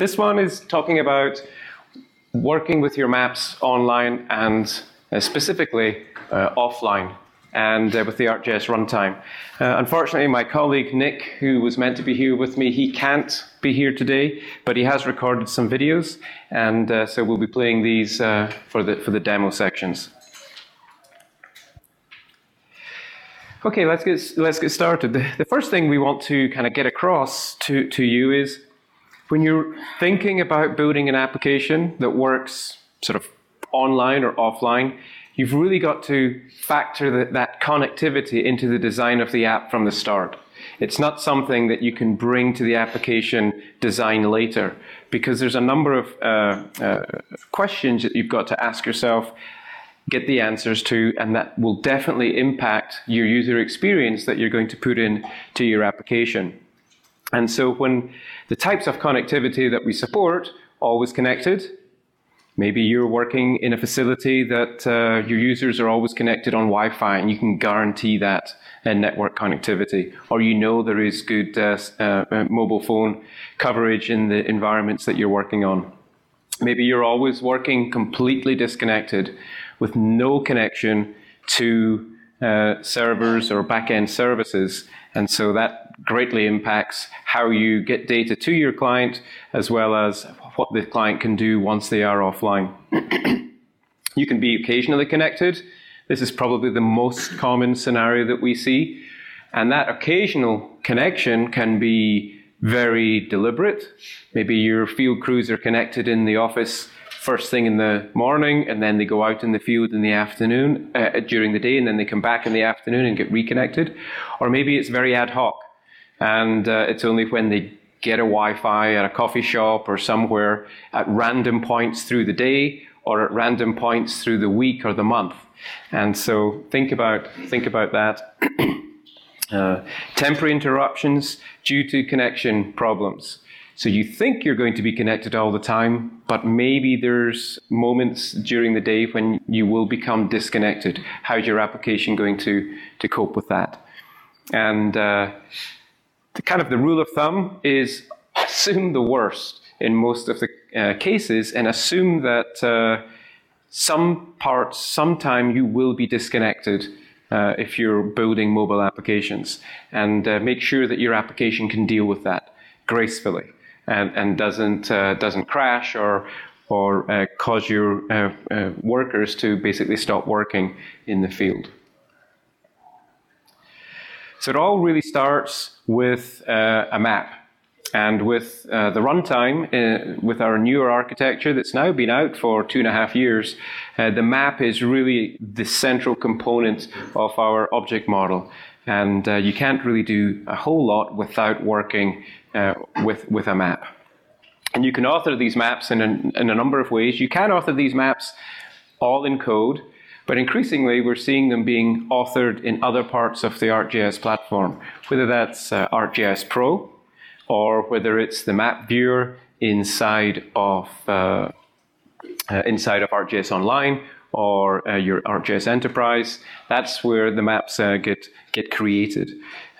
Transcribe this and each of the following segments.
this one is talking about working with your maps online and uh, specifically uh, offline and uh, with the ArcGIS runtime. Uh, unfortunately, my colleague Nick, who was meant to be here with me, he can't be here today, but he has recorded some videos, and uh, so we'll be playing these uh, for the for the demo sections. Okay, let's get let's get started. The, the first thing we want to kind of get across to to you is when you're thinking about building an application that works sort of online or offline you've really got to factor that, that connectivity into the design of the app from the start. It's not something that you can bring to the application design later because there's a number of uh, uh, questions that you've got to ask yourself, get the answers to, and that will definitely impact your user experience that you're going to put in to your application. And so when the types of connectivity that we support, always connected, Maybe you're working in a facility that uh, your users are always connected on Wi-Fi and you can guarantee that uh, network connectivity. Or you know there is good uh, uh, uh, mobile phone coverage in the environments that you're working on. Maybe you're always working completely disconnected with no connection to servers or back-end services. And so that greatly impacts how you get data to your client as well as what the client can do once they are offline. you can be occasionally connected. This is probably the most common scenario that we see. And that occasional connection can be very deliberate. Maybe your field crews are connected in the office first thing in the morning, and then they go out in the field in the afternoon, uh, during the day, and then they come back in the afternoon and get reconnected. Or maybe it's very ad hoc, and uh, it's only when they get a Wi-Fi at a coffee shop or somewhere at random points through the day or at random points through the week or the month. And so think about think about that. uh, temporary interruptions due to connection problems. So you think you're going to be connected all the time, but maybe there's moments during the day when you will become disconnected. How's your application going to, to cope with that? And uh, the kind of the rule of thumb is assume the worst in most of the uh, cases and assume that uh, some parts, sometime you will be disconnected uh, if you're building mobile applications. And uh, make sure that your application can deal with that gracefully and, and doesn't, uh, doesn't crash or, or uh, cause your workers to basically stop working in the field. So it all really starts with uh, a map. And with uh, the runtime, uh, with our newer architecture that's now been out for two and a half years, uh, the map is really the central component of our object model. And uh, you can't really do a whole lot without working uh, with, with a map. And you can author these maps in in a number of ways. You can author these maps all in code. But increasingly, we're seeing them being authored in other parts of the ArcGIS platform, whether that's uh, ArcGIS Pro or whether it's the map viewer inside of, uh, uh, inside of ArcGIS Online or uh, your ArcGIS Enterprise. That's where the maps uh, get, get created.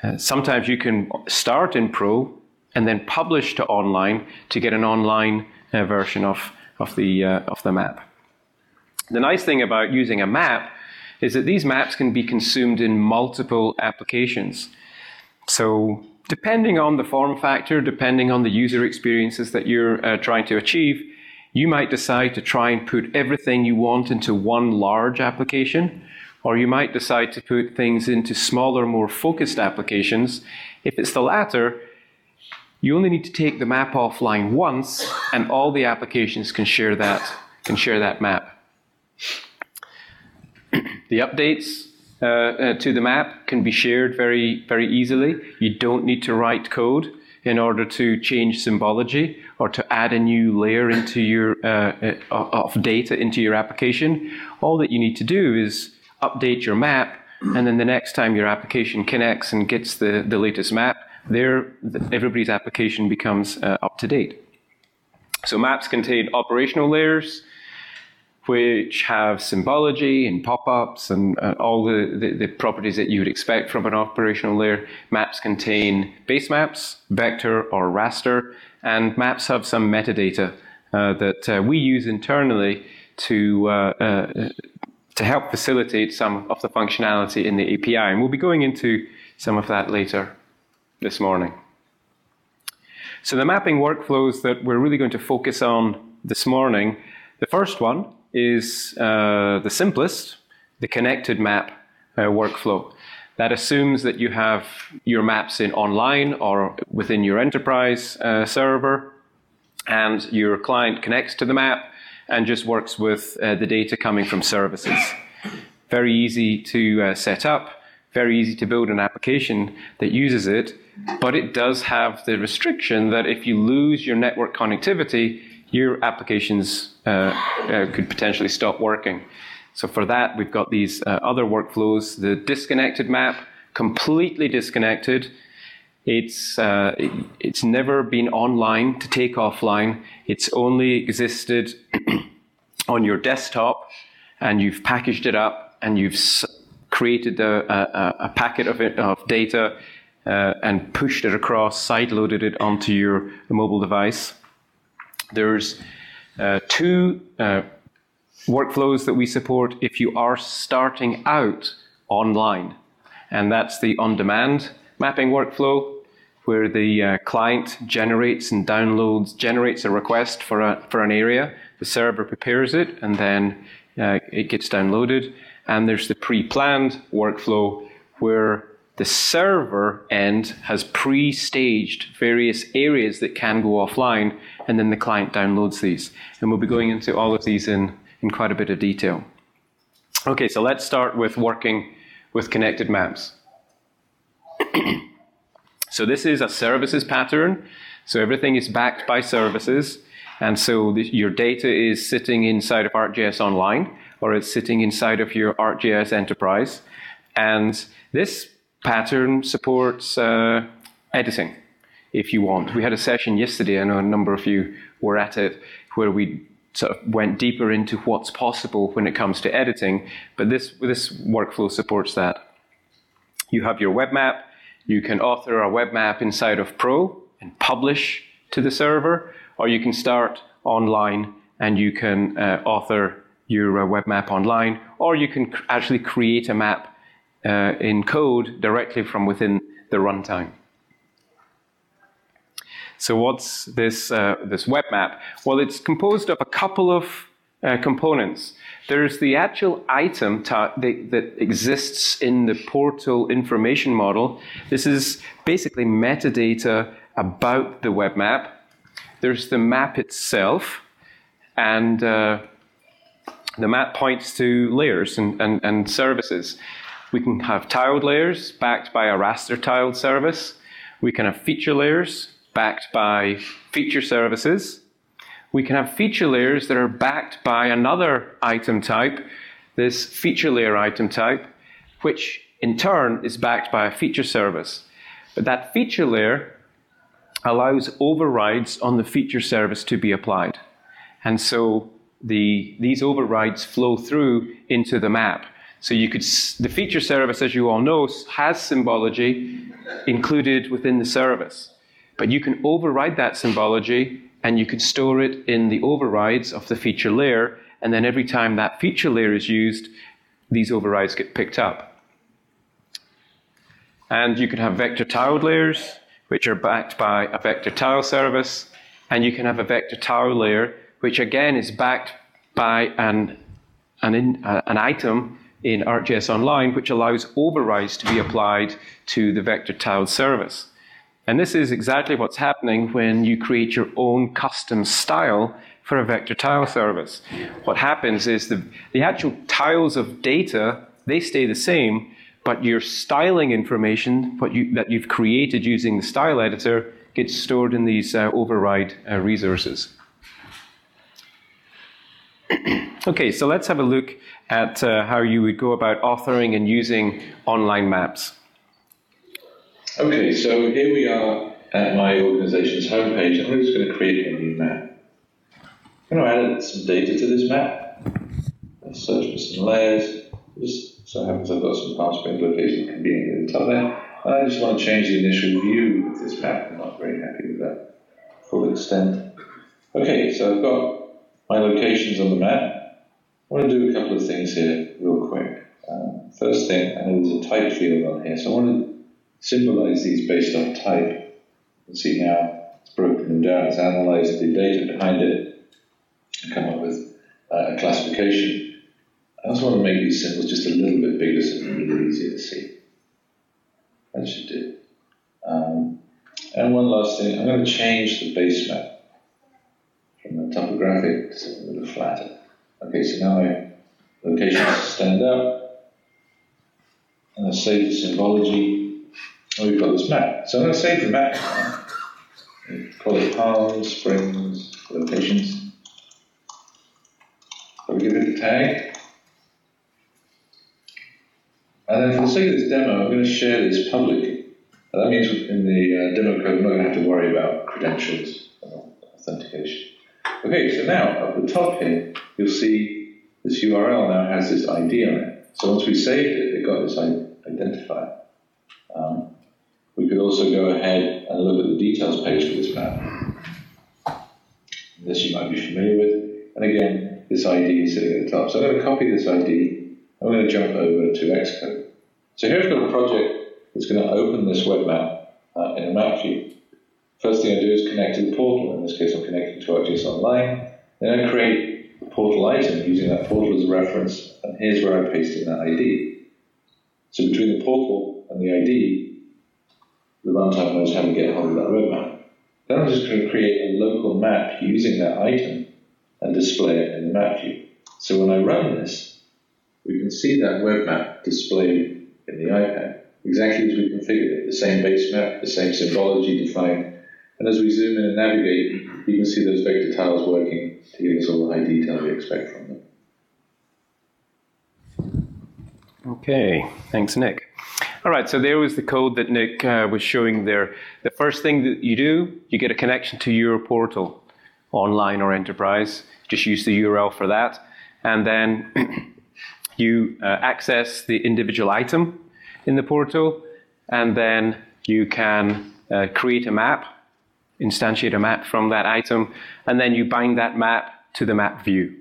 Uh, sometimes you can start in Pro and then publish to online to get an online version of, of, the, of the map. The nice thing about using a map is that these maps can be consumed in multiple applications. So depending on the form factor, depending on the user experiences that you're uh, trying to achieve, you might decide to try and put everything you want into one large application, or you might decide to put things into smaller, more focused applications. If it's the latter, you only need to take the map offline once, and all the applications can share that, can share that map. The updates uh, uh, to the map can be shared very, very easily. You don't need to write code in order to change symbology or to add a new layer into your uh, uh of data into your application. All that you need to do is update your map, and then the next time your application connects and gets the, the latest map, there everybody's application becomes uh, up to date. So maps contain operational layers, which have symbology and pop-ups and uh, all the, the, the, properties that you would expect from an operational layer. Maps contain base maps, vector or raster, and maps have some metadata uh, that uh, we use internally to uh, uh, to help facilitate some of the functionality in the API. And we'll be going into some of that later this morning. So the mapping workflows that we're really going to focus on this morning, the first one is uh, the simplest, the connected map uh, workflow. That assumes that you have your maps in online or within your enterprise uh, server, and your client connects to the map and just works with uh, the data coming from services. Very easy to uh, set up, very easy to build an application that uses it, but it does have the restriction that if you lose your network connectivity, your applications uh, uh, could potentially stop working. So for that, we've got these uh, other workflows. The disconnected map, completely disconnected. It's, uh, it, it's never been online to take offline. It's only existed on your desktop and you've packaged it up and you've created a, a, a packet of, it, of data uh, and pushed it across, side-loaded it onto your mobile device. There's two uh, workflows that we support if you are starting out online, and that's the on-demand mapping workflow, where the uh, client generates and downloads, generates a request for, a, for an area, the server prepares it, and then uh, it gets downloaded. And there's the pre-planned workflow where the server end has pre-staged various areas that can go offline, and then the client downloads these. And we'll be going into all of these in, in quite a bit of detail. Okay, so let's start with working with connected maps. So this is a services pattern. So everything is backed by services. And so the, your data is sitting inside of ArcGIS Online or it's sitting inside of your ArcGIS Enterprise. And this pattern supports uh, editing if you want. We had a session yesterday, I know a number of you were at it, where we sort of went deeper into what's possible when it comes to editing, but this, this workflow supports that. You have your web map, you can author a web map inside of Pro and publish to the server, or you can start online and you can uh, author your uh, web map online, or you can cr- actually create a map uh, in code directly from within the runtime. So what's this, uh, this web map? Well, it's composed of a couple of uh, components. There's the actual item ta- that, that exists in the portal information model. This is basically metadata about the web map. There's the map itself, and uh, the map points to layers and, and, and services. We can have tiled layers backed by a raster tiled service. We can have feature layers backed by feature services we can have feature layers that are backed by another item type, this feature layer item type, which in turn is backed by a feature service. But that feature layer allows overrides on the feature service to be applied. And so the, these overrides flow through into the map. So you could, the feature service, as you all know, has symbology included within the service. But you can override that symbology and you could store it in the overrides of the feature layer, and then every time that feature layer is used, these overrides get picked up. And you can have vector tiled layers, which are backed by a vector tile service, and you can have a vector tile layer, which again is backed by an, an, in, uh, an item in ArcGIS Online, which allows overrides to be applied to the vector tile service. And this is exactly what's happening when you create your own custom style for a vector tile service. What happens is the, the actual tiles of data, they stay the same, but your styling information what you, that you've created using the style editor gets stored in these uh, override uh, resources. Okay, so let's have a look at uh, how you would go about authoring and using online maps. Okay, so here we are at my organization's homepage, and we're just going to create a new map. I'm going to add some data to this map. Let's search for some layers. Just so happens I've got some path location convenient at the top there. And I just want to change the initial view of this map. I'm not very happy with that. full extent. Okay, so I've got my locations on the map. I want to do a couple of things here real quick. Um, first thing, I know there's a type field on here, so I want to symbolize these based on type. You see now it's broken them down, it's analyzed the data behind it, and come up with uh, a classification. I also want to make these symbols just a little bit bigger so they're a little easier to see. That should do. Um, and one last thing, I'm going to change the base map from the topographic to little flatter. Okay, so now my locations stand up, and I save the symbology. Oh, we've got this map. So I'm going to save the map. Call it Palm Springs locations. So we give it a tag. And then for the sake of this demo, I'm going to share this publicly. that means in the uh, demo code, I'm not going to have to worry about credentials and authentication. Okay, so now up the top here, you'll see this URL now has this ID on it. So once we saved it, it got this identifier. Um, we could also go ahead and look at the details page for this map. This you might be familiar with. And again, this ID is sitting at the top. So I'm going to copy this ID. I'm going to jump over to Xcode. So here I've got a project that's going to open this web map uh, in a map view. First thing I do is connect to the portal. In this case, I'm connecting to ArcGIS Online. Then I create a portal item using that portal as a reference, and here's where I paste in that ID. So between the portal and the ID, the runtime knows how to get hold of that web map. Then I'm just going to create a local map using that item and display it in the map view. So when I run this, we can see that web map displayed in the iPad, exactly as we configured it, the same base map, the same symbology defined, and as we zoom in and navigate, you can see those vector tiles working to give us all the high detail we expect from them. Okay, thanks, Nick. All right, so there was the code that Nick uh, was showing there. The first thing that you do, you get a connection to your portal, online or enterprise. Just use the URL for that. And then you uh, access the individual item in the portal, and then you can uh, create a map instantiate a map from that item, and then you bind that map to the map view.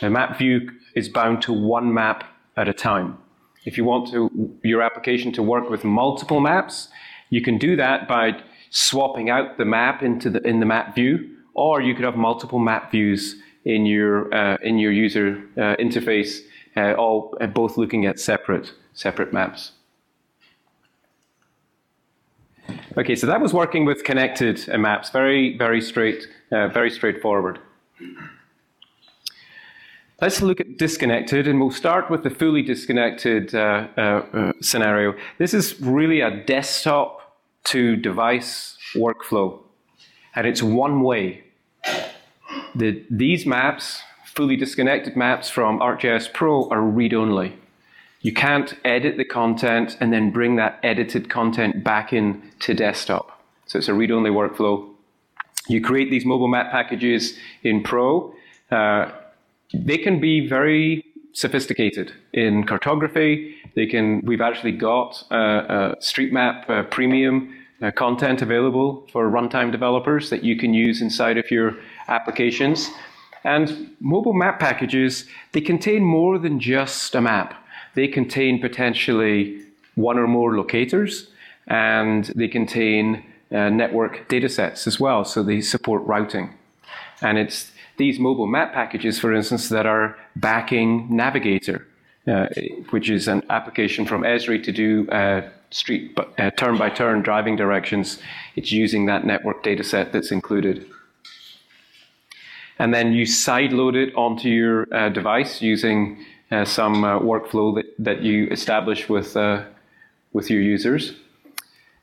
The map view is bound to one map at a time. If you want to, your application to work with multiple maps, you can do that by swapping out the map into the, in the map view, or you could have multiple map views in your, uh, in your user uh, interface, uh, all uh, both looking at separate, separate maps. Okay, so that was working with connected uh, maps, very, very straight, uh, very straightforward. Let's look at disconnected, and we'll start with the fully disconnected uh, uh, uh scenario. This is really a desktop to device workflow, and it's one way. The, these maps, fully disconnected maps from ArcGIS Pro, are read only. You can't edit the content and then bring that edited content back in to desktop. So it's a read-only workflow. You create these mobile map packages in Pro. Uh, they can be very sophisticated in cartography. They can. We've actually got uh, uh, StreetMap uh, Premium content available for runtime developers that you can use inside of your applications. And mobile map packages they contain more than just a map. They contain potentially one or more locators, and they contain uh, network datasets as well, so they support routing. And it's these mobile map packages, for instance, that are backing Navigator, uh, which is an application from Esri to do uh, street uh, turn by turn driving directions. It's using that network dataset that's included. And then you sideload it onto your uh, device using uh, some uh, workflow that, that you establish with, uh, with your users.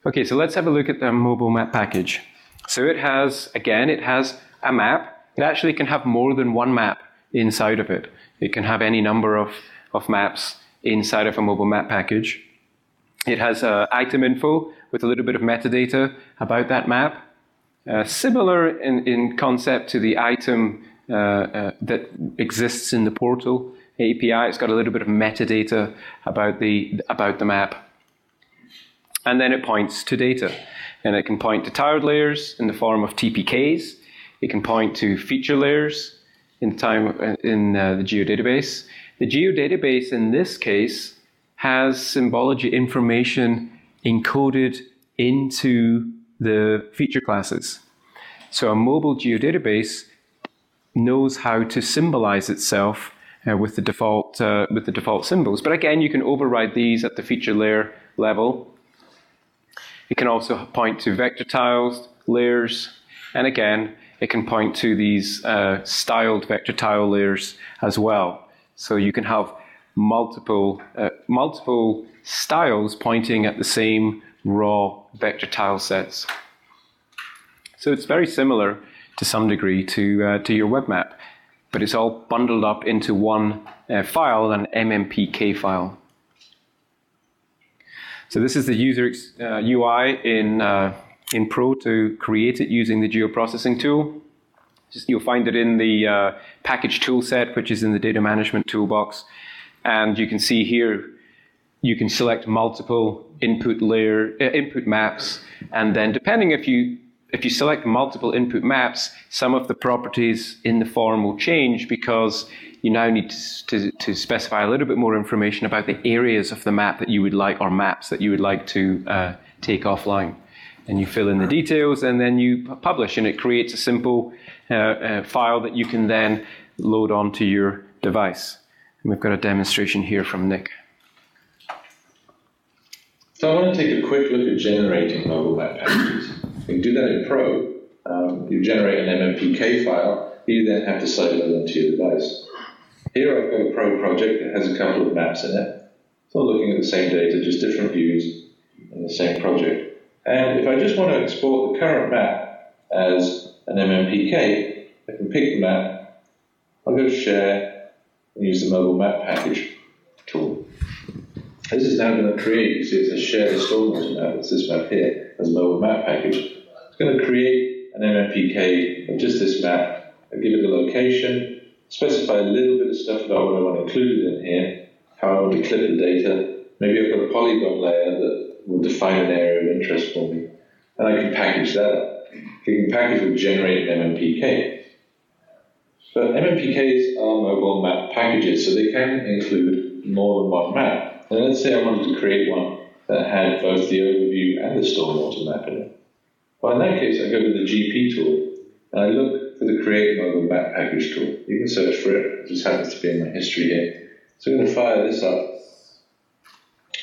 Okay, so let's have a look at the mobile map package. So it has, again, it has a map. It actually can have more than one map inside of it. It can have any number of, of maps inside of a mobile map package. It has uh, item info with a little bit of metadata about that map. Uh, similar in, in concept to the item uh, that exists in the portal, API. It's got a little bit of metadata about the, about the map. And then it points to data. and it can point to tiled layers in the form of TPKs. It can point to feature layers in time in uh, the geodatabase. The geodatabase in this case has symbology information encoded into the feature classes. So a mobile geodatabase knows how to symbolize itself uh, with the default uh, with the default symbols. But again, you can override these at the feature layer level. It can also point to vector tiles, layers, and again, it can point to these uh, styled vector tile layers as well. So you can have multiple uh, multiple styles pointing at the same raw vector tile sets. So it's very similar to some degree to uh, to your web map, but it's all bundled up into one uh, file, an MMPK file. So this is the user UI uh, in uh, in Pro to create it using the geoprocessing tool. Just, you'll find it in the uh, package tool set, which is in the data management toolbox. And you can see here, you can select multiple input layer, uh, input maps. And then depending if you, if you select multiple input maps, some of the properties in the form will change because you now need to, to, to, specify a little bit more information about the areas of the map that you would like, or maps that you would like to uh, take offline and you fill in the details and then you publish and it creates a simple uh, uh, file that you can then load onto your device. And we've got a demonstration here from Nick. So I want to take a quick look at generating mobile map packages. You can do that in Pro. Um, you generate an MMPK file, you then have to save it onto your device. Here I've got a Pro project that has a couple of maps in it. All looking at the same data, just different views in the same project. And if I just want to export the current map as an MMPK, I can pick the map, I'll go to share and use the mobile map package tool. This is now going to create, you see it's a shared installment map, it's this map here, as a mobile map package. It's going to create an MMPK of just this map, I'll give it a location, specify a little bit of stuff about what I want included in here, how I want to clip the data. Maybe I've got a polygon layer that will define an area of interest for me. And I can package that up. The package will generate an MMPK. But MMPKs are mobile map packages, so they can include more than one map. And let's say I wanted to create one that had both the overview and the stormwater map in it. Well, in that case, I go to the GP tool and I look for the Create Mobile Map Package tool. You can search for it, it just happens to be in my history here. So I'm going to fire this up.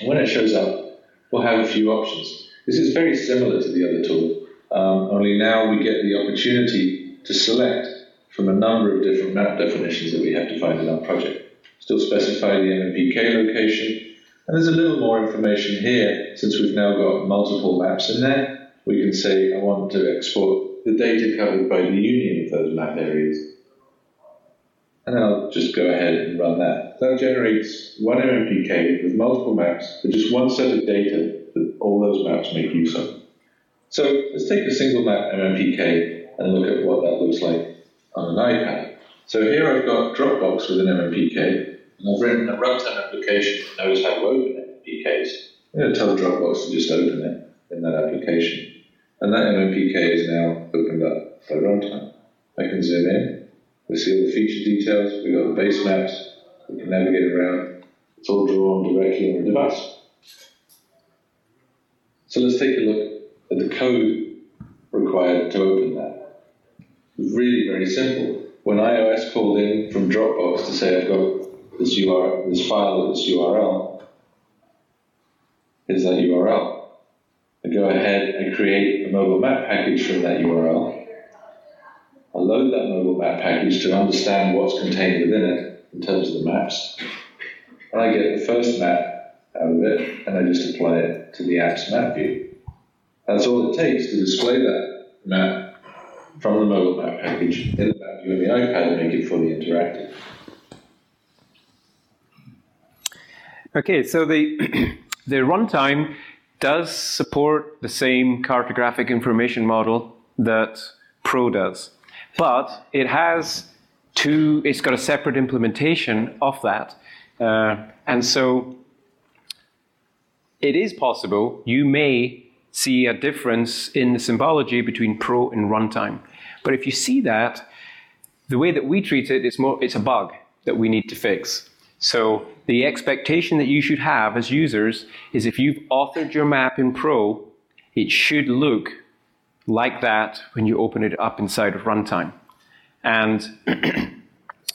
And when it shows up, we'll have a few options. This is very similar to the other tool, um, only now we get the opportunity to select from a number of different map definitions that we have to find in our project. Still specify the MMPK location, and there's a little more information here since we've now got multiple maps in there. We can say I want to export the data covered by the union of those map areas. And then I'll just go ahead and run that. That generates one MMPK with multiple maps but just one set of data that all those maps make use of. So let's take a single map MMPK and look at what that looks like on an iPad. So here I've got Dropbox with an MMPK, and I've written a runtime application that knows how to open MMPKs. I'm going to tell Dropbox to just open it in that application. And that MMPK is now opened up by runtime. I can zoom in we see all the feature details, we've got the base maps, we can navigate around. It's all drawn directly on the device. So let's take a look at the code required to open that. Really very simple. When iOS called in from Dropbox to say I've got this URL, this file this URL, here's that URL. I go ahead and create a mobile map package from that URL I load that mobile map package to understand what's contained within it in terms of the maps. And I get the first map out of it, and I just apply it to the app's map view. That's all it takes to display that map from the mobile map package in the map view on the iPad and make it fully interactive. Okay, so the the runtime does support the same cartographic information model that Pro does. But it has two, it's got a separate implementation of that. Uh, and so it is possible you may see a difference in the symbology between pro and runtime. But if you see that, the way that we treat it, it is more, it's a bug that we need to fix. So the expectation that you should have as users is if you've authored your map in Pro, it should look like that when you open it up inside of runtime. And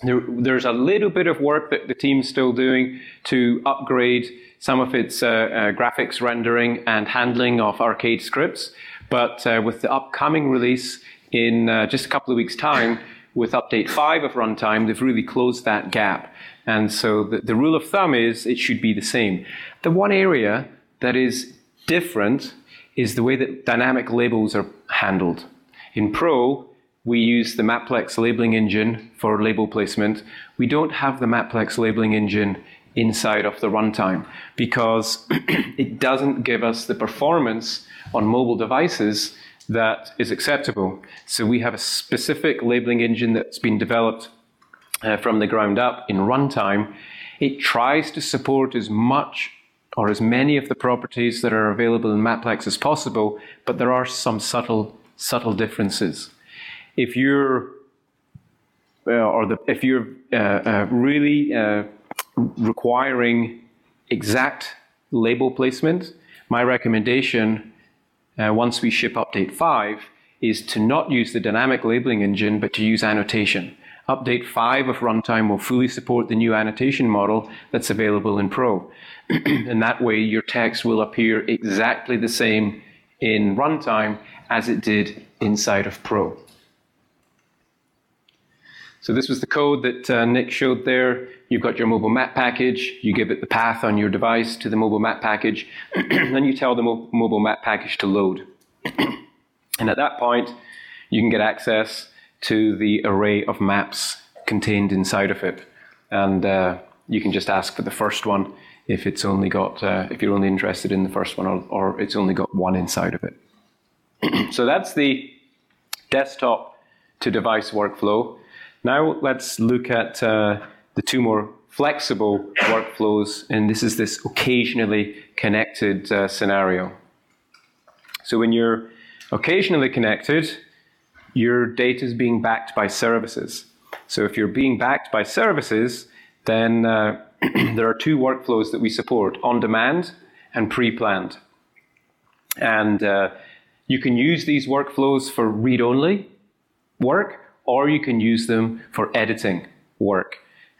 there, there's a little bit of work that the team's still doing to upgrade some of its uh, uh, graphics rendering and handling of Arcade scripts. But uh, with the upcoming release in uh, just a couple of weeks' time, with update 5 of runtime, they've really closed that gap. And so the, the rule of thumb is it should be the same. The one area that is different is the way that dynamic labels are handled. In Pro, we use the Maplex labeling engine for label placement. We don't have the Maplex labeling engine inside of the runtime because it doesn't give us the performance on mobile devices that is acceptable. So we have a specific labeling engine that's been developed uh, from the ground up in runtime. It tries to support as much or as many of the properties that are available in Maplex as possible, but there are some subtle, subtle differences. If you're, uh, or the, if you're uh, uh really uh, requiring exact label placement, my recommendation, uh, once we ship update 5, is to not use the dynamic labeling engine, but to use annotation. Update 5 of runtime will fully support the new annotation model that's available in Pro. and that way, your text will appear exactly the same in runtime as it did inside of Pro. So this was the code that uh, Nick showed there. You've got your mobile map package. You give it the path on your device to the mobile map package. then you tell the mo- mobile map package to load. and at that point, you can get access to the array of maps contained inside of it. And uh, you can just ask for the first one if it's only got, uh, if you're only interested in the first one or, or it's only got one inside of it. so that's the desktop to device workflow. Now let's look at uh, the two more flexible workflows, and this is this occasionally connected uh, scenario. So when you're occasionally connected, your data is being backed by services. So if you're being backed by services, then uh, there are two workflows that we support on demand and pre planned. And uh, you can use these workflows for read only work, or you can use them for editing work.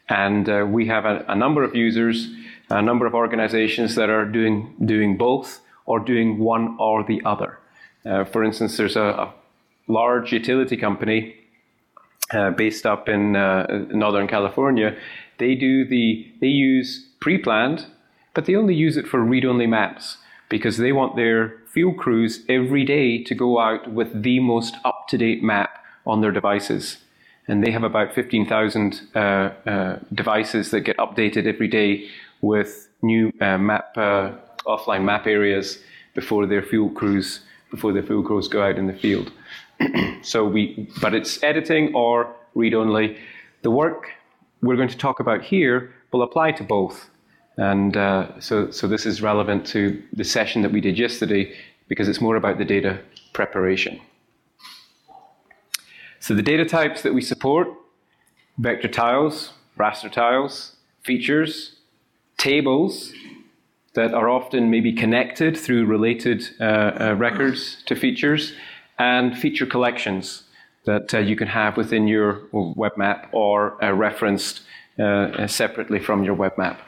And uh, we have a, a, number of users, a number of organizations that are doing, doing both or doing one or the other. Uh, for instance, there's a, a large utility company uh, based up in uh, Northern California. They do the they use pre-planned, but they only use it for read-only maps because they want their field crews every day to go out with the most up-to-date map on their devices. And they have about 15,000 uh, uh, devices that get updated every day with new uh, map offline map areas before their field crews before their field crews go out in the field. so we, but it's editing or read only. The work we're going to talk about here will apply to both. And uh, so, so this is relevant to the session that we did yesterday because it's more about the data preparation. So the data types that we support, vector tiles, raster tiles, features, tables, that are often maybe connected through related uh, uh, records to features, and feature collections that uh, you can have within your web map or uh, referenced uh, separately from your web map.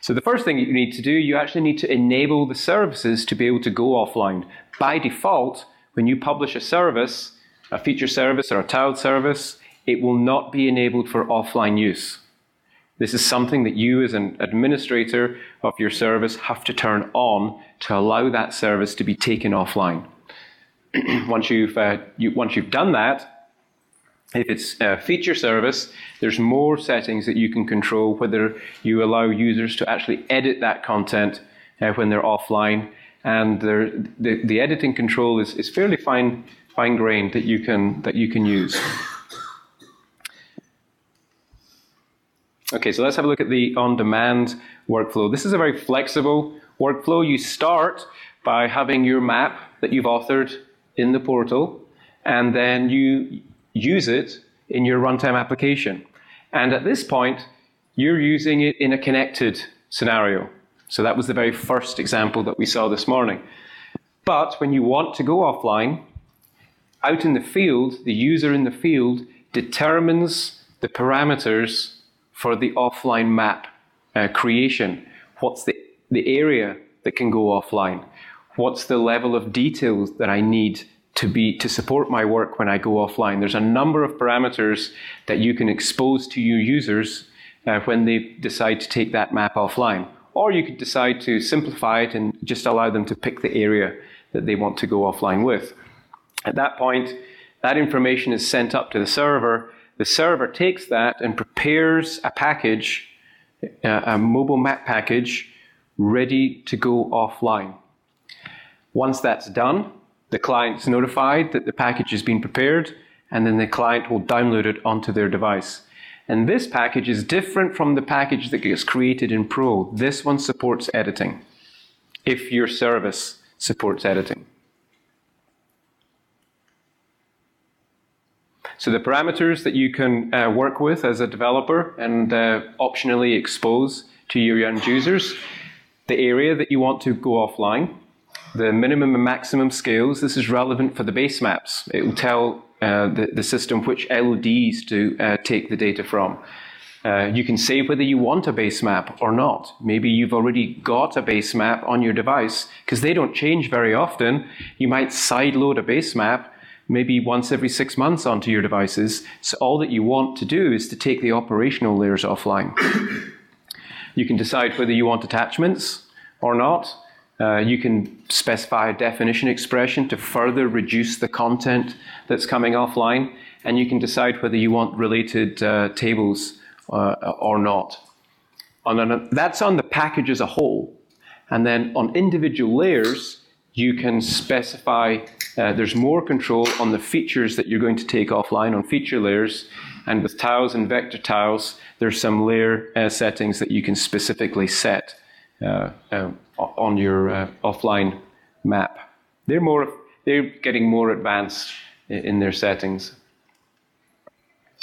So the first thing you need to do, you actually need to enable the services to be able to go offline. By default, when you publish a service, a feature service or a tiled service, it will not be enabled for offline use. This is something that you, as an administrator of your service, have to turn on to allow that service to be taken offline. once, you've, uh, you, once you've done that, if it's a feature service, there's more settings that you can control whether you allow users to actually edit that content uh, when they're offline. And the, the editing control is, is fairly fine, fine grained that you can, that you can use. Okay, so let's have a look at the on-demand workflow. This is a very flexible workflow. You start by having your map that you've authored in the portal, and then you use it in your runtime application. And at this point, you're using it in a connected scenario. So that was the very first example that we saw this morning. But when you want to go offline, out in the field, the user in the field determines the parameters for the offline map uh, creation. What's the, the area that can go offline? What's the level of details that I need to be to support my work when I go offline? There's a number of parameters that you can expose to your users uh, when they decide to take that map offline. Or you could decide to simplify it and just allow them to pick the area that they want to go offline with. At that point, that information is sent up to the server. The server takes that and prepares a package, a mobile map package, ready to go offline. Once that's done, the client's notified that the package has been prepared, and then the client will download it onto their device. And this package is different from the package that gets created in Pro. This one supports editing, if your service supports editing. So the parameters that you can uh, work with as a developer and uh, optionally expose to your end users, the area that you want to go offline, the minimum and maximum scales. This is relevant for the base maps. It will tell uh, the, the system which LODs to uh, take the data from. Uh, you can say whether you want a base map or not. Maybe you've already got a base map on your device because they don't change very often. You might sideload a base map maybe once every six months onto your devices. So all that you want to do is to take the operational layers offline. you can decide whether you want attachments or not. Uh, you can specify a definition expression to further reduce the content that's coming offline, and you can decide whether you want related uh, tables uh, or not. On that's on the package as a whole. And then on individual layers, you can specify, uh, there's more control on the features that you're going to take offline on feature layers. And with tiles and vector tiles, there's some layer uh, settings that you can specifically set uh, uh on your uh, offline map. They're more, they're getting more advanced in their settings.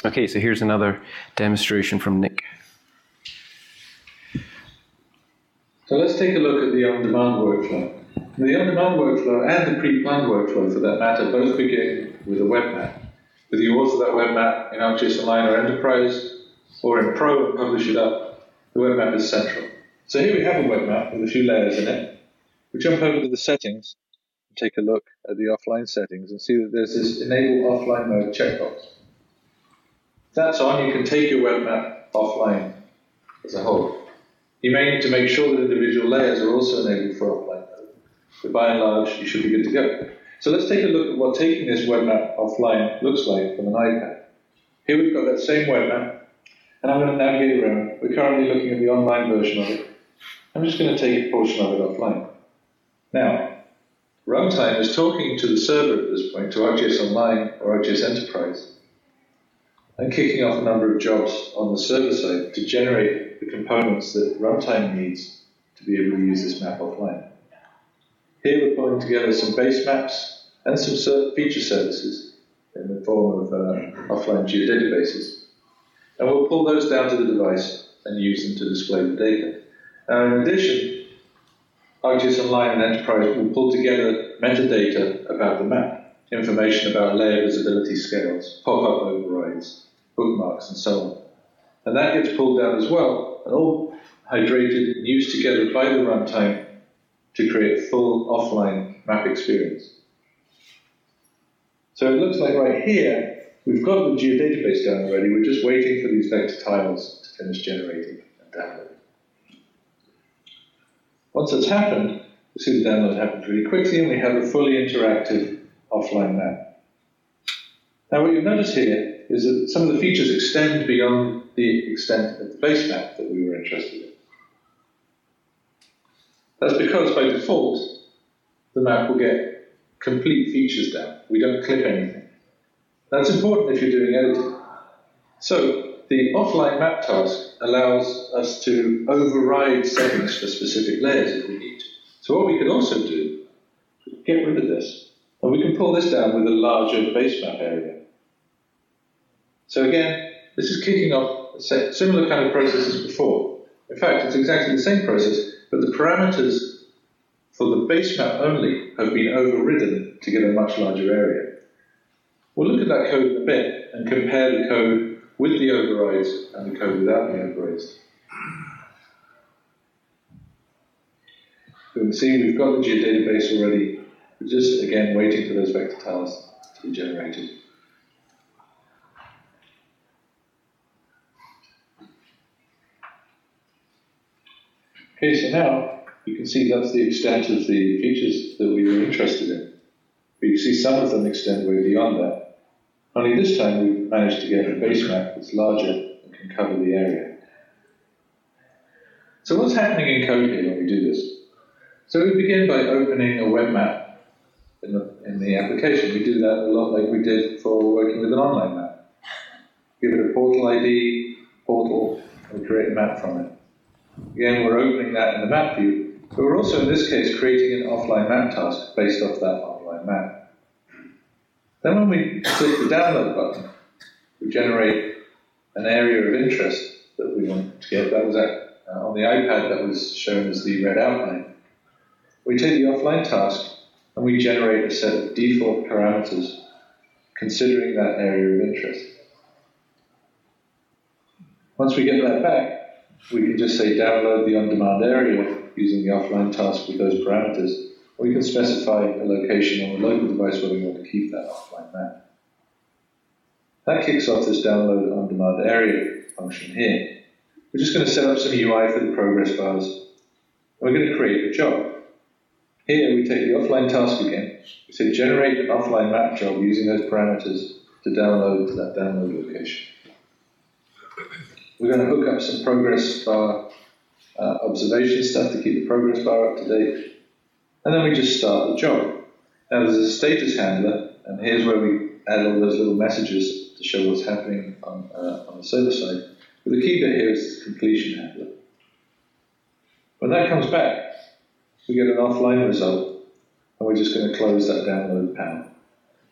Okay, so here's another demonstration from Nick. So let's take a look at the on-demand workflow. The on-demand workflow and the pre-planned workflow, for that matter, both begin with a web map. Whether you author that web map in ArcGIS Online or Enterprise, or in Pro and publish it up, the web map is central. So here we have a web map with a few layers in it. We jump over to the settings and take a look at the offline settings and see that there's this enable offline mode checkbox. If that's on, you can take your web map offline as a whole. You may need to make sure that individual layers are also enabled for offline but by and large, you should be good to go. So let's take a look at what taking this web map offline looks like from an iPad. Here we've got that same web map, and I'm going to navigate around. We're currently looking at the online version of it. I'm just going to take a portion of it offline. Now, runtime is talking to the server at this point, to ArcGIS Online or ArcGIS Enterprise, and kicking off a number of jobs on the server side to generate the components that runtime needs to be able to use this map offline. Here we're pulling together some base maps and some feature services in the form of uh, offline geodatabases. And we'll pull those down to the device and use them to display the data. Now, in addition, ArcGIS Online and Enterprise will pull together metadata about the map, information about layer visibility scales, pop-up overrides, bookmarks, and so on. And that gets pulled down as well, and all hydrated and used together by the runtime to create full offline map experience. So it looks like right here, we've got the geodatabase down already, we're just waiting for these vector tiles to finish generating and downloading. Once that's happened, we see the download happens really quickly and we have a fully interactive offline map. Now what you'll notice here is that some of the features extend beyond the extent of the base map that we were interested in. That's because by default, the map will get complete features down. We don't clip anything. That's important if you're doing editing. So, the offline map task allows us to override settings for specific layers if we need. So what we could also do, get rid of this, and we can pull this down with a larger base map area. So again, this is kicking off a similar kind of process as before. In fact, it's exactly the same process, but the parameters for the base map only have been overridden to get a much larger area. We'll look at that code in a bit and compare the code with the overrides and the code without the overrides. You can see we've got the geodatabase already. We're just, again, waiting for those vector tiles to be generated. Okay, so now you can see that's the extent of the features that we were interested in. But you see some of them extend way beyond that. Only this time we've managed to get a base map that's larger and can cover the area. So what's happening in code here when we do this? So we begin by opening a web map in the, in the application. We do that a lot like we did for working with an online map. Give it a portal ID, portal, and create a map from it. Again, we're opening that in the map view, but we're also in this case creating an offline map task based off that online map. Then when we click the download button, we generate an area of interest that we want to get. That was at, uh, on the iPad that was shown as the red outline. We take the offline task and we generate a set of default parameters considering that area of interest. Once we get that back, we can just say download the on-demand area using the offline task with those parameters. Or we can specify a location on the local device where we want to keep that offline map. That kicks off this download on-demand area function here. We're just going to set up some UI for the progress bars. We're going to create a job. Here we take the offline task again. We say generate an offline map job using those parameters to download to that download location. We're going to hook up some progress bar uh, observation stuff to keep the progress bar up to date. And then we just start the job. Now there's a status handler, and here's where we add all those little messages to show what's happening on, uh, on the server side. But the key bit here is the completion handler. When that comes back, we get an offline result, and we're just going to close that download panel.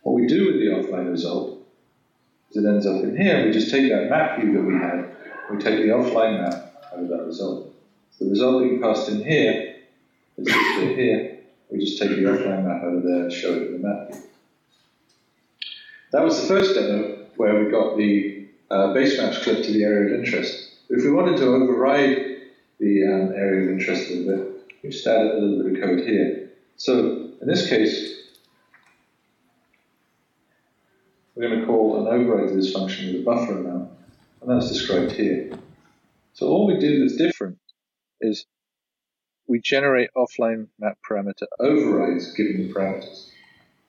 What we do with the offline result is it ends up in here, we just take that map view that we had we take the offline map out of that result. The result being passed in here is bit here. We just take the offline map out of there and show it in the map. That was the first demo where we got the uh, base maps clipped to the area of interest. If we wanted to override the um, area of interest a little bit, we just added a little bit of code here. So in this case, we're going to call an override to this function with a buffer amount. That's described here. So all we do that's different is we generate offline map parameter overrides given the parameters.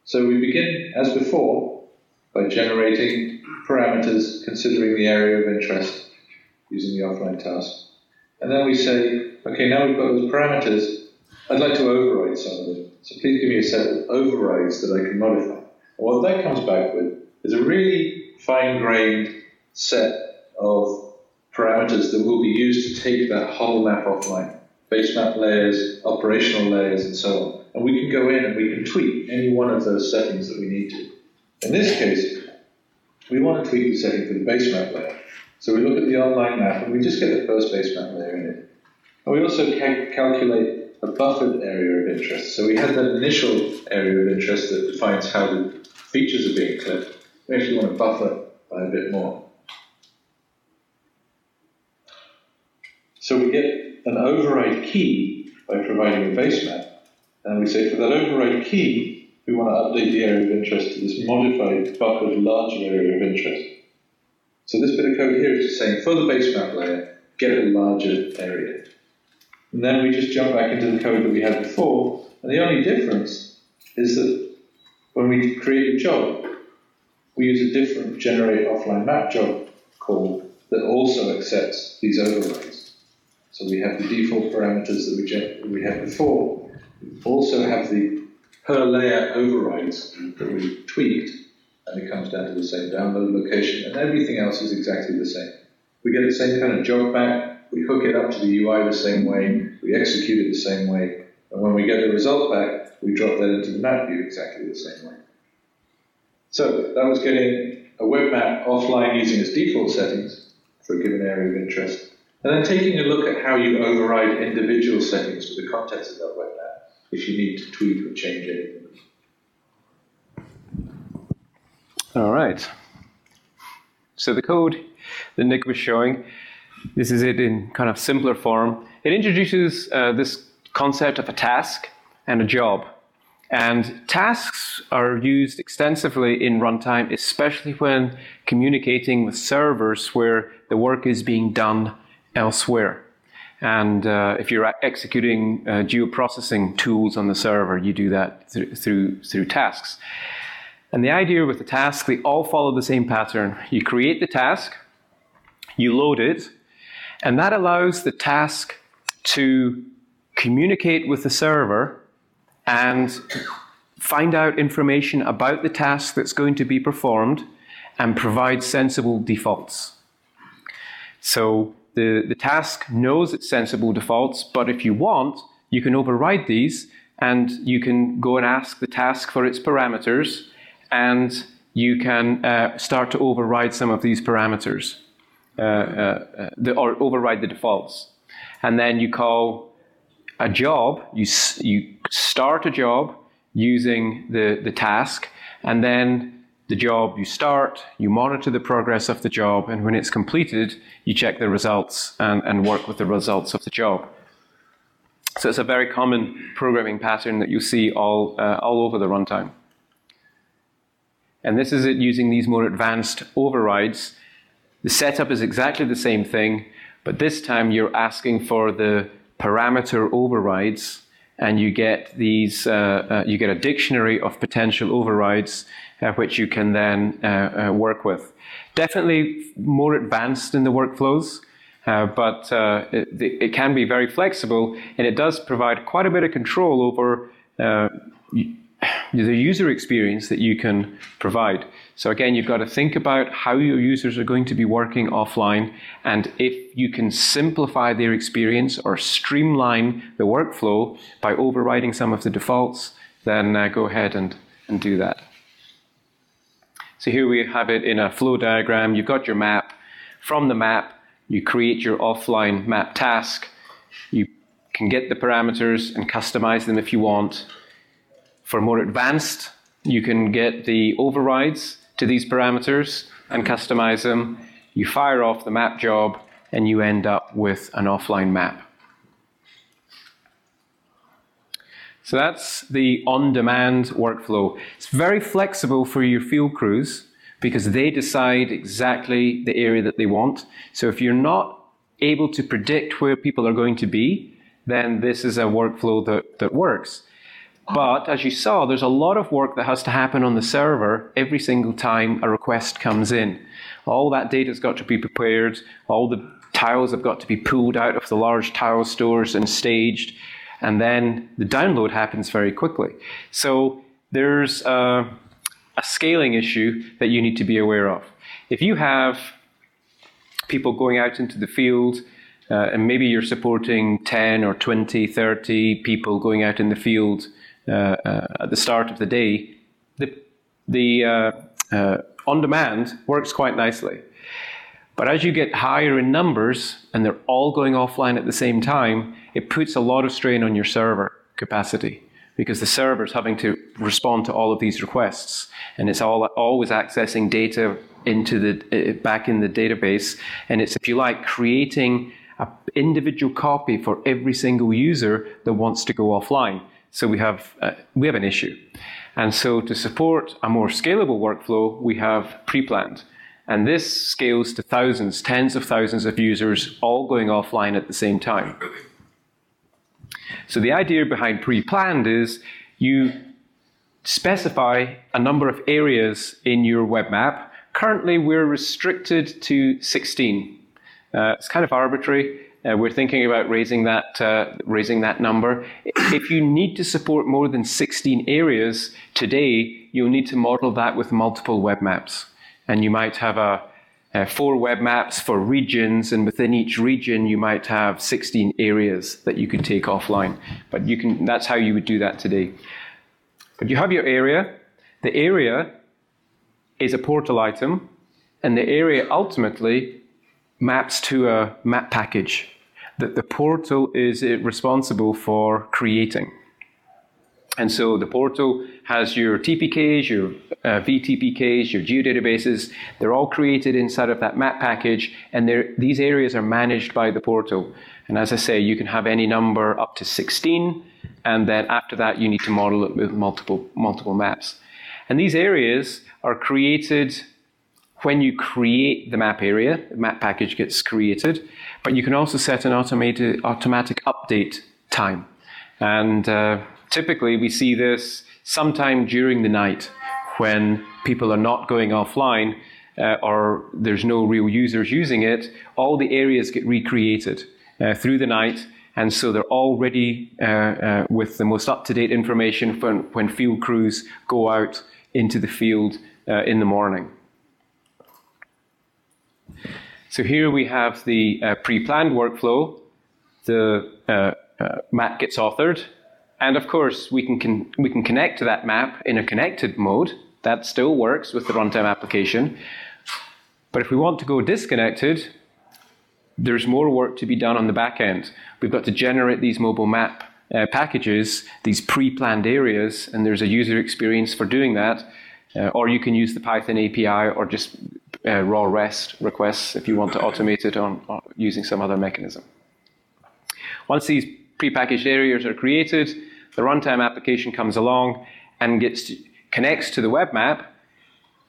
So we begin, as before, by generating parameters considering the area of interest using the offline task. And then we say, okay, now we've got those parameters, I'd like to override some of them. So please give me a set of overrides that I can modify. And what that comes back with is a really fine-grained set of parameters that will be used to take that whole map offline. Base map layers, operational layers, and so on. And we can go in and we can tweak any one of those settings that we need to. In this case, we want to tweak the setting for the base map layer. So we look at the online map and we just get the first base map layer in it. And we also ca- calculate a buffered area of interest. So we have that initial area of interest that defines how the features are being clipped. We actually want to buffer by a bit more. So we get an override key by providing a base map, and we say for that override key, we want to update the area of interest to this modified buffered larger area of interest. So this bit of code here is just saying for the base map layer, get a larger area. And then we just jump back into the code that we had before, and the only difference is that when we create a job, we use a different generate offline map job call that also accepts these overrides. So we have the default parameters that we, we had before. We also have the per layer overrides that we tweaked, and it comes down to the same download location, and everything else is exactly the same. We get the same kind of job back, we hook it up to the UI the same way, we execute it the same way, and when we get the result back, we drop that into the map view exactly the same way. So that was getting a web map offline using its default settings for a given area of interest, and then taking a look at how you override individual settings to the context of that web app if you need to tweak or change anything. All right. So the code that Nick was showing, this is it in kind of simpler form. It introduces uh, this concept of a task and a job. And tasks are used extensively in runtime, especially when communicating with servers where the work is being done elsewhere. And uh, if you're executing uh, geoprocessing tools on the server, you do that through, through, through tasks. And the idea with the tasks, they all follow the same pattern. You create the task, you load it, and that allows the task to communicate with the server and find out information about the task that's going to be performed and provide sensible defaults. So the, the task knows its sensible defaults, but if you want, you can override these and you can go and ask the task for its parameters and you can uh, start to override some of these parameters uh, uh, the, or override the defaults. And then you call a job, you, you start a job using the, the task, and then the job you start, you monitor the progress of the job, and when it's completed, you check the results and, and work with the results of the job. So it's a very common programming pattern that you see all, uh, all over the runtime. And this is it using these more advanced overrides. The setup is exactly the same thing, but this time you're asking for the parameter overrides, and you get these, uh, uh, you get a dictionary of potential overrides uh, which you can then uh, uh, work with. Definitely more advanced in the workflows, uh, but it, it, can be very flexible, and it does provide quite a bit of control over the user experience that you can provide. So again, you've got to think about how your users are going to be working offline, and if you can simplify their experience or streamline the workflow by overriding some of the defaults, then uh, go ahead and, and do that. So here we have it in a flow diagram. You've got your map. From the map, you create your offline map task. You can get the parameters and customize them if you want. For more advanced, you can get the overrides to these parameters and customize them. You fire off the map job and you end up with an offline map. So that's the on-demand workflow. It's very flexible for your field crews because they decide exactly the area that they want. So if you're not able to predict where people are going to be, then this is a workflow that, that works. But as you saw, there's a lot of work that has to happen on the server every single time a request comes in. All that data's got to be prepared, all the tiles have got to be pulled out of the large tile stores and staged, and then the download happens very quickly. So there's a, a scaling issue that you need to be aware of. If you have people going out into the field, uh, and maybe you're supporting 10 or 20, 30 people going out in the field uh, uh, Uh, uh, at the start of the day, the, the uh, uh on demand works quite nicely. But as you get higher in numbers and they're all going offline at the same time, it puts a lot of strain on your server capacity because the server's having to respond to all of these requests and it's all always accessing data into the back in the database and it's if you like creating an individual copy for every single user that wants to go offline so we have, uh, we have an issue. And so to support a more scalable workflow, we have pre-planned. And this scales to thousands, tens of thousands of users all going offline at the same time. So the idea behind pre-planned is you specify a number of areas in your web map. Currently, we're restricted to 16. Uh, it's kind of arbitrary. Uh, we're thinking about raising that, uh, raising that number. If you need to support more than 16 areas today, you'll need to model that with multiple web maps. And you might have a, uh, four web maps for regions, and within each region you might have 16 areas that you could take offline. But you can, that's how you would do that today. But you have your area. The area is a portal item, and the area ultimately maps to a map package that the portal is responsible for creating. And so the portal has your TPKs, your uh, VTPKs, your geodatabases. They're all created inside of that map package, and these areas are managed by the portal. And as I say, you can have any number up to 16, and then after that, you need to model it with multiple, multiple maps. And these areas are created when you create the map area, the map package gets created, but you can also set an automated, automatic update time. And uh, typically we see this sometime during the night when people are not going offline uh, or there's no real users using it, all the areas get recreated uh, through the night. And so they're all ready uh, uh with the most up to date information when, when field crews go out into the field uh, in the morning. So here we have the uh, pre planned workflow. The map gets authored, and of course, we can, we can connect to that map in a connected mode. That still works with the runtime application. But if we want to go disconnected, there's more work to be done on the back end. We've got to generate these mobile map uh, packages, these pre planned areas, and there's a user experience for doing that. Uh, or you can use the Python API or just uh, raw REST requests if you want to automate it on, on using some other mechanism. Once these prepackaged areas are created, the runtime application comes along and gets to, connects to the web map,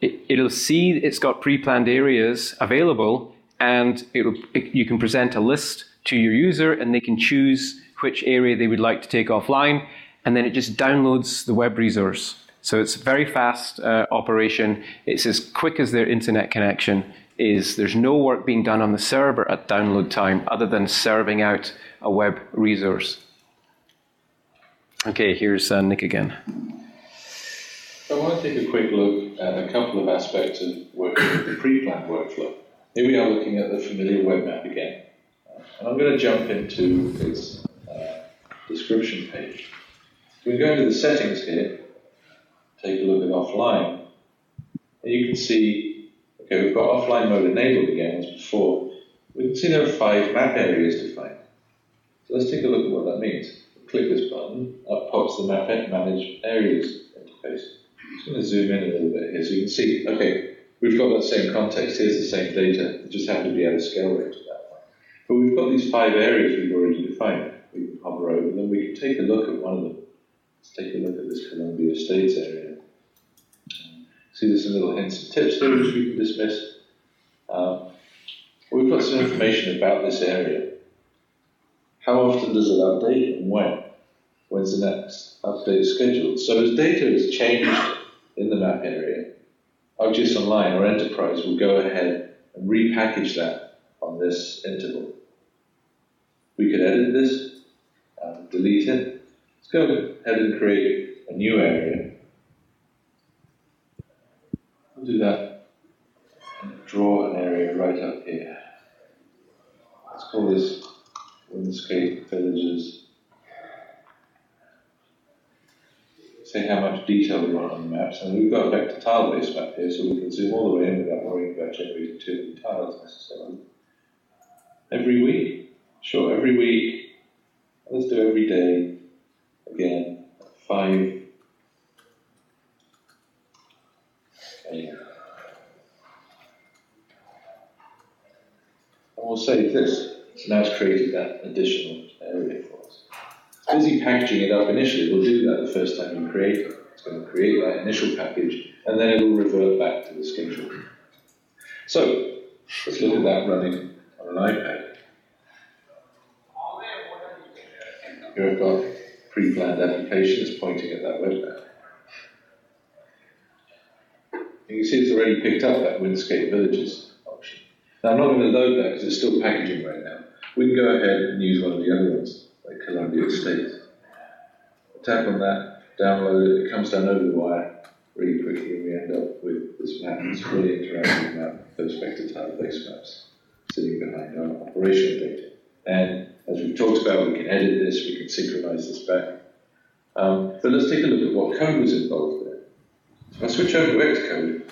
it, will see it's got pre-planned areas available, and it, you can present a list to your user, and they can choose which area they would like to take offline, and then it just downloads the web resource. So it's a very fast uh, operation. It's as quick as their internet connection is. There's no work being done on the server at download time other than serving out a web resource. Okay, here's uh, Nick again. I want to take a quick look at a couple of aspects of working with the pre-planned workflow. Here we are looking at the familiar web map again. And I'm going to jump into its uh, description page. We go into the settings here, take a look at offline, and you can see, okay, we've got offline mode enabled again as before. We can see there are five map areas defined. So let's take a look at what that means click this button, up pops the Map Manage Areas interface. I'm just going to zoom in a little bit here so you can see, okay, we've got that same context, here's the same data, it just happened to be at a scale range at that point. But we've got these five areas we've already defined. We can hover over them, we can take a look at one of them. Let's take a look at this Columbia States area. See there's some little hints and tips there which we can dismiss. Um, we've got some information about this area. How often does it update and when? When's the next update scheduled? So as data is changed in the map area, ArcGIS Online or Enterprise will go ahead and repackage that on this interval. We could edit this, and delete it. Let's go ahead and create a new area. I'll do that and draw an area right up here. Let's call this Windscape villages. Say how much detail we want on the maps, and we've got a vector tile based map here, so we can zoom all the way in without worrying about generating too many tiles necessarily. Every week? Sure, every week. Let's do every day. Again, five. Okay. And we'll save this. So now it's created that additional area for us. Busy packaging it up initially. We'll do that the first time you create it. It's going to create that initial package, and then it will revert back to the schedule. So let's look at that running on an iPad. Here I've got pre-planned applications pointing at that web. You can see it's already picked up that Windscape Villages. Now I'm not going to load that because it's still packaging right now. We can go ahead and use one of the other ones, like Columbia State. Tap on that, download it, it comes down over the wire really quickly, and we end up with this map is fully interactive map, those vector tile-based maps sitting behind our operational data. And as we've talked about, we can edit this, we can synchronize this back. Um, but let's take a look at what code was involved there. So if I switch over to Xcode,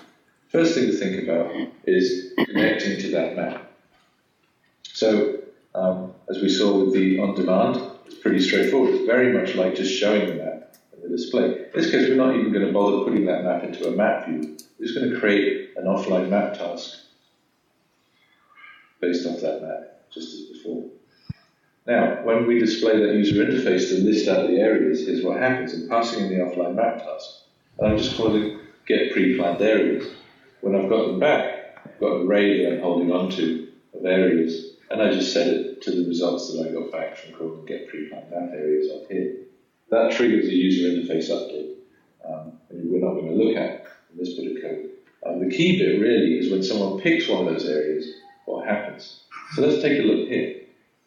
first thing to think about is connecting to that map. So um, as we saw with the on-demand, it's pretty straightforward. It's very much like just showing the map in the display. In this case, we're not even going to bother putting that map into a map view. We're just going to create an offline map task based off that map, just as before. Now, when we display that user interface to list out the areas, here's what happens. I'm passing in the offline map task, and I'm just calling get pre-planned areas. When I've got them back, I've got an array that I'm holding onto of areas, and I just set it to the results that I got back from calling get pre-planned map areas up here. That triggers a user interface update, um, we're not going to look at this bit of code. Um, the key bit really is when someone picks one of those areas, what happens. So let's take a look here.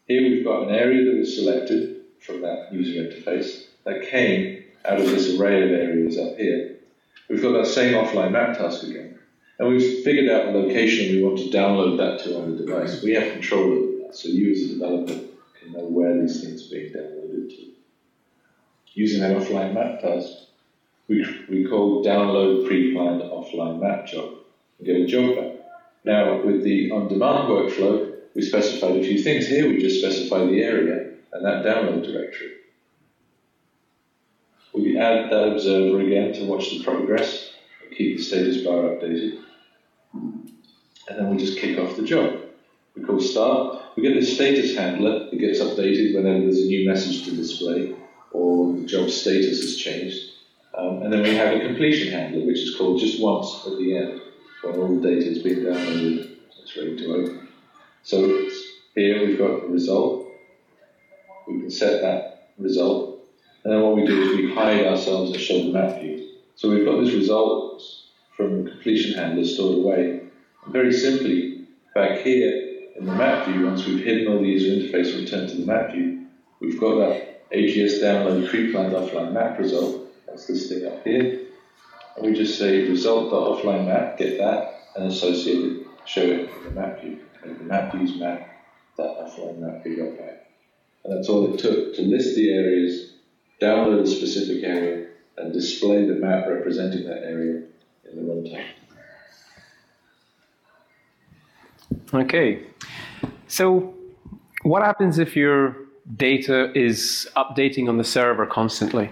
Here we've got an area that was selected from that user interface that came out of this array of areas up here. We've got that same offline map task again. And we've figured out the location we want to download that to on the device. We have control over that, so you as a developer can know where these things are being downloaded to. Using that offline map task, we, we call download pre-planned offline map job and get a job back. Now, with the on-demand workflow, we specified a few things. Here we just specify the area and that download directory. We add that observer again to watch the progress, and keep the status bar updated, and then we just kick off the job. We call start. We get this status handler that gets updated whenever there's a new message to display or the job status has changed. Um, and then we have a completion handler, which is called just once at the end when all the data has been downloaded, it's ready to open. So here we've got the result. We can set that result. And then what we do is we hide ourselves and show the map view. So we've got this result from the completion handler stored away. And very simply, back here in the map view, once we've hidden all the user interface and returned to the map view, we've got that AGS download pre-planned offline map result. That's this thing up here. And we just say result.offline map, get that, and associate it, show it in the map view and the map views map that offline map back. And that's all it took to list the areas, download a specific area, and display the map representing that area. Okay, so what happens if your data is updating on the server constantly?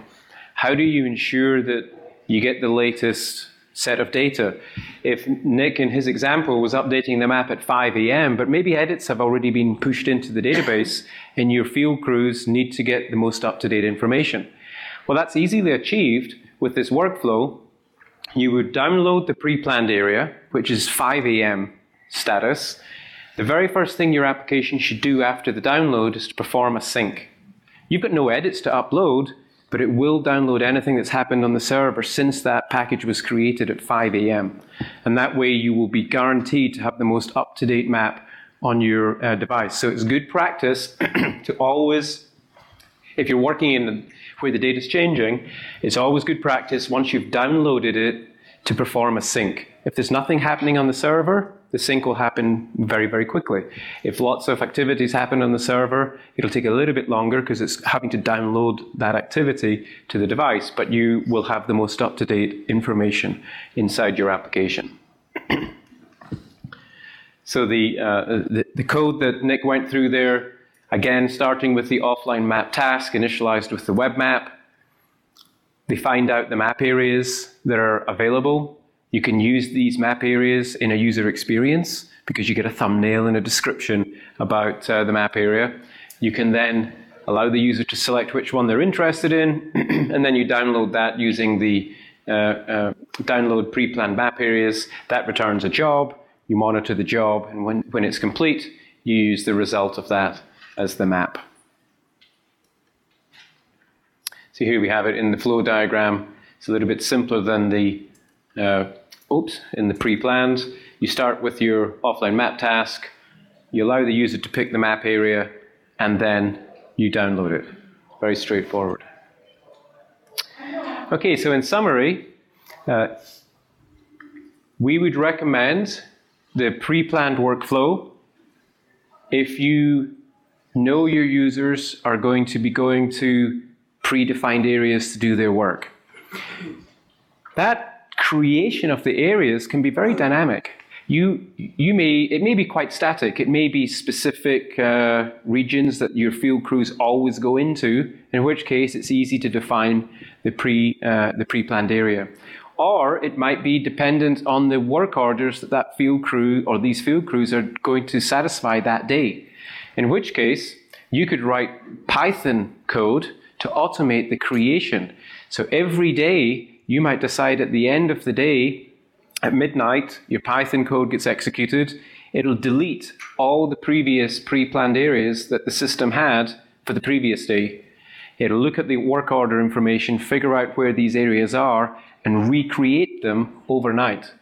How do you ensure that you get the latest set of data. If Nick, in his example, was updating the map at 5 a.m., but maybe edits have already been pushed into the database, and your field crews need to get the most up to date information. Well, that's easily achieved with this workflow. You would download the pre planned area, which is 5 a.m. status. The very first thing your application should do after the download is to perform a sync. You've got no edits to upload, but it will download anything that's happened on the server since that package was created at 5 a.m. And that way you will be guaranteed to have the most up to date map on your uh, device. So it's good practice to always, if you're working in where the data is changing, it's always good practice once you've downloaded it to perform a sync. If there's nothing happening on the server, the sync will happen very, very quickly. If lots of activities happen on the server, it'll take a little bit longer because it's having to download that activity to the device, but you will have the most up to date information inside your application. so the, uh, the, the code that Nick went through there, again, starting with the offline map task initialized with the web map, they find out the map areas that are available you can use these map areas in a user experience because you get a thumbnail and a description about uh, the map area. You can then allow the user to select which one they're interested in, and then you download that using the uh, uh, download pre-planned map areas. That returns a job. You monitor the job, and when, when it's complete, you use the result of that as the map. So here we have it in the flow diagram. It's a little bit simpler than the uh, oops, in the pre-plans. You start with your offline map task, you allow the user to pick the map area, and then you download it. Very straightforward. Okay, so in summary, uh, we would recommend the pre-planned workflow if you know your users are going to be going to predefined areas to do their work. That creation of the areas can be very dynamic. You, you may, it may be quite static. It may be specific uh, regions that your field crews always go into, in which case it's easy to define the, pre, uh, the pre-planned area. Or it might be dependent on the work orders that that field crew or these field crews are going to satisfy that day. In which case, you could write Python code to automate the creation. So every day, you might decide at the end of the day, at midnight, your Python code gets executed. It'll delete all the previous pre planned areas that the system had for the previous day. It'll look at the work order information, figure out where these areas are, and recreate them overnight.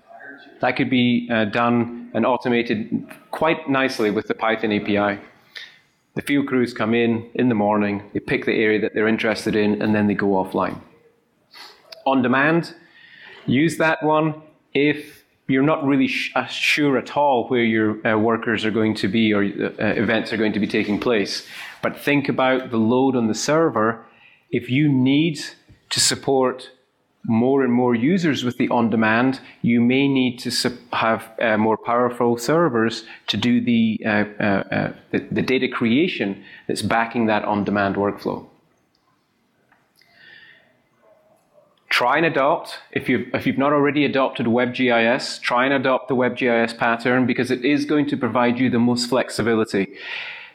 That could be uh, done and automated quite nicely with the Python API. The field crews come in in the morning, they pick the area that they're interested in, and then they go offline. On demand, use that one if you're not really sh- uh, sure at all where your uh, workers are going to be or uh, events are going to be taking place. But think about the load on the server. If you need to support more and more users with the on demand, you may need to have uh, more powerful servers to do the, uh, uh, uh, the, the, data creation that's backing that on demand workflow. Try and adopt, if you've, if you've not already adopted WebGIS, try and adopt the WebGIS pattern because it is going to provide you the most flexibility.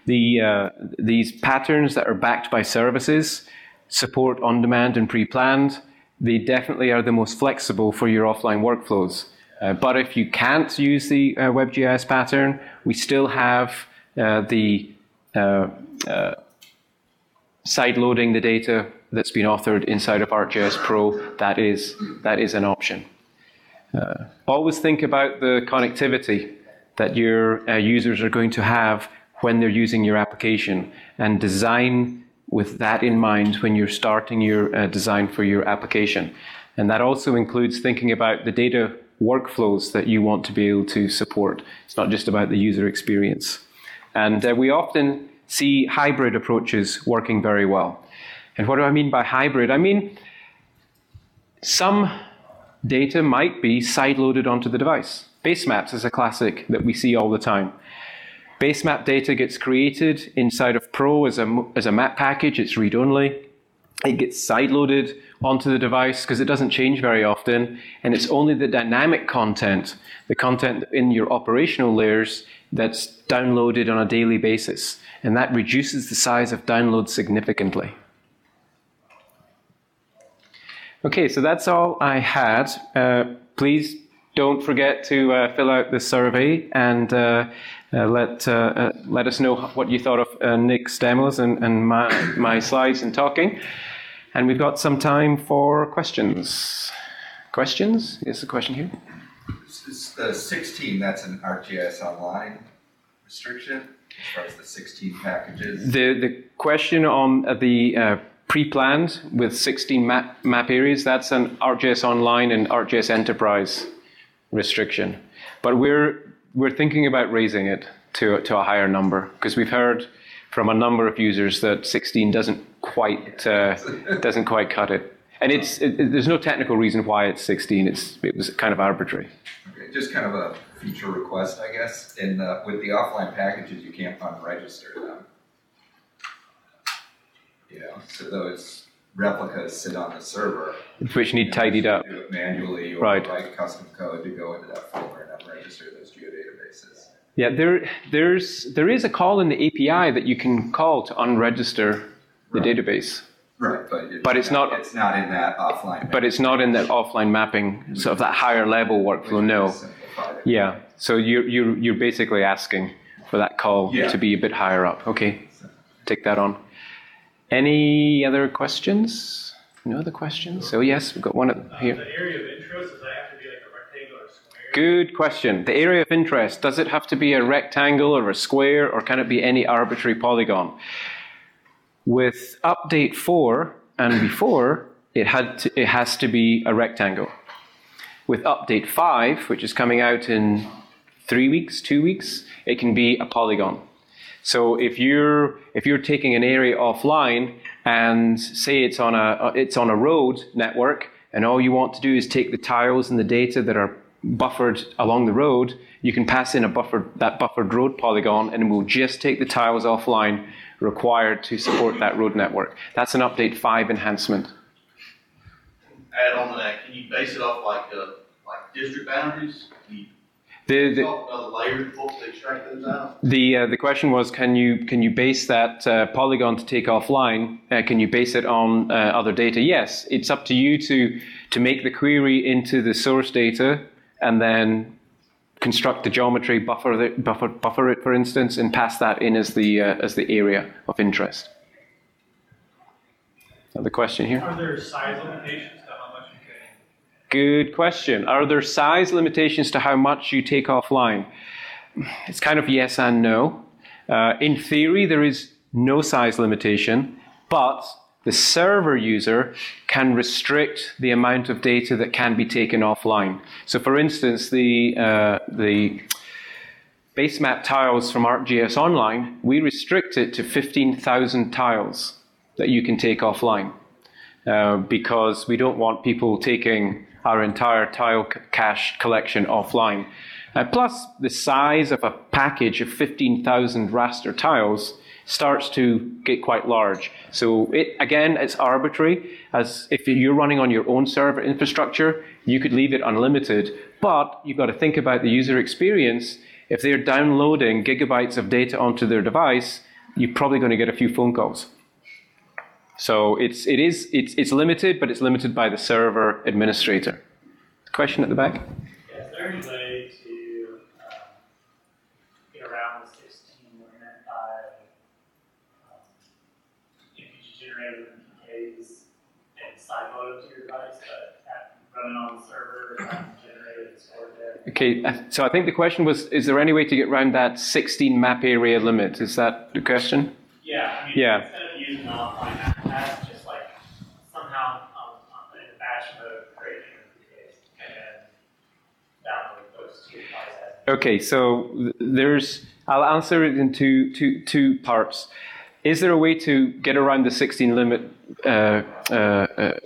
The, uh, these patterns that are backed by services support on demand and pre planned they definitely are the most flexible for your offline workflows. Uh, but if you can't use the uh, WebGIS pattern, we still have uh, the uh, uh, side loading the data that's been authored inside of ArcGIS Pro. That is, that is an option. Uh, always think about the connectivity that your users are going to have when they're using your application and design with that in mind when you're starting your uh, design for your application. And that also includes thinking about the data workflows that you want to be able to support. It's not just about the user experience. And uh, we often see hybrid approaches working very well. And what do I mean by hybrid? I mean, some data might be sideloaded onto the device. Base maps is a classic that we see all the time. Basemap data gets created inside of Pro as a, as a map package. It's read-only. It gets sideloaded onto the device because it doesn't change very often. And it's only the dynamic content, the content in your operational layers, that's downloaded on a daily basis. And that reduces the size of downloads significantly. Okay, so that's all I had. Uh, please don't forget to uh, fill out the survey and uh, uh, let uh, uh, let us know what you thought of uh, Nick's demos and, and my, my slides and talking. And we've got some time for questions. Questions? Is the question here? The 16, that's an ArcGIS Online restriction as far as the 16 packages? The, the question on the pre-planned with 16 map, map areas, that's an ArcGIS Online and ArcGIS Enterprise restriction. But we're we're thinking about raising it to to a higher number because we've heard from a number of users that 16 doesn't quite uh, doesn't quite cut it. And it's it, it, there's no technical reason why it's 16. It's it was kind of arbitrary. Okay, just kind of a feature request, I guess. In with the offline packages, you can't unregister them. You know, so those replicas sit on the server. Which need tidied up. Do it manually or right. write custom code to go into that folder and register those geodatabases. Yeah, there, there's, there is a call in the API that you can call to unregister the right. database. Right, but, it's, but it's not, not, It's not in that offline. But it's not in that offline mapping, sort of that higher level workflow. No. Yeah. So you're you're you're basically asking for that call yeah. to be a bit higher up. Okay. Take that on. Any other questions? No other questions? So yes, we've got one here. The Good question. The area of interest, does it have to be a rectangle or a square or can it be any arbitrary polygon? With update 4 and before, it, had to, it has to be a rectangle. with update 5, which is coming out in three weeks, two weeks, it can be a polygon. So if you're if you're taking an area offline and say it's on a it's on a road network and all you want to do is take the tiles and the data that are buffered along the road, you can pass in a buffered that buffered road polygon and we'll just take the tiles offline required to support that road network. That's an update 5 enhancement. Add on to that, can you base it off like, uh, like district boundaries? The, the, off another layer to extract those out? The uh, the question was, can you can you base that uh, polygon to take offline? Uh, can you base it on uh, other data? Yes, it's up to you to to make the query into the source data and then construct the geometry, buffer the, buffer buffer it, for instance, and pass that in as the uh, as the area of interest. Another question here. Are there size limitations to how much you can? Good question. Are there size limitations to how much you take offline? It's kind of yes and no. Uh, in theory, there is no size limitation, but the server user can restrict the amount of data that can be taken offline. So, for instance, the uh, the base map tiles from ArcGIS Online, we restrict it to 15,000 tiles that you can take offline uh, because we don't want people taking our entire tile c- cache collection offline. Uh, plus, the size of a package of 15,000 raster tiles starts to get quite large. So it again, it's arbitrary. As if you're running on your own server infrastructure, you could leave it unlimited, but you've got to think about the user experience. If they're downloading gigabytes of data onto their device, you're probably going to get a few phone calls. So it's it is it's it's limited, but it's limited by the server administrator. Question at the back. Yeah, is there any way to um, get around the 16 limit by um, image generated with PKs and sideload to your device, but at, running on the server, generated and? Okay, uh, so I think the question was: Is there any way to get around that 16 map area limit? Is that the question? Yeah, I mean, Yeah. instead of using the offline map pass, just like somehow um, um, in batch mode, create PKs and download those two files Okay, so there's. I'll answer it in two, two, two parts. Is there a way to get around the 16 limit uh, uh, uh,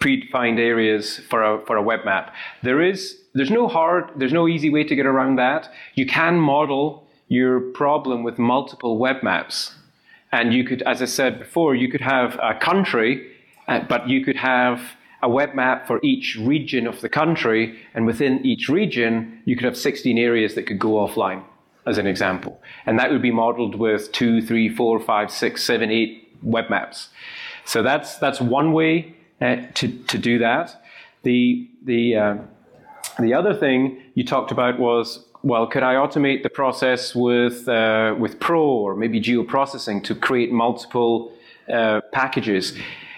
predefined areas for a, for a web map? There is. There's no hard. There's no easy way to get around that. You can model your problem with multiple web maps, and you could, as I said before, you could have a country, uh, but you could have a web map for each region of the country, and within each region, you could have 16 areas that could go offline, as an example. And that would be modeled with two, three, four, five, six, seven, eight web maps. So that's, that's one way to, to do that. The, the, uh, the other thing you talked about was, well, could I automate the process with, uh, with Pro or maybe geoprocessing to create multiple uh, packages?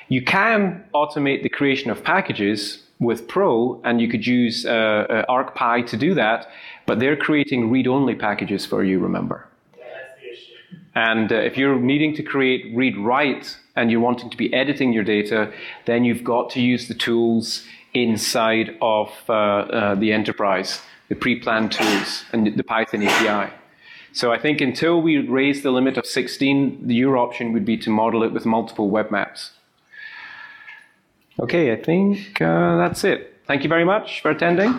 You can automate the creation of packages with Pro, and you could use uh, uh, ArcPy to do that, but they're creating read-only packages for you, remember? Yeah, that's the issue. And uh, if you're needing to create read write and you're wanting to be editing your data, then you've got to use the tools inside of uh, uh, the enterprise, the pre planned tools, and the Python API. So I think until we raise the limit of 16, the your option would be to model it with multiple web maps. Okay, I think uh, that's it. Thank you very much for attending.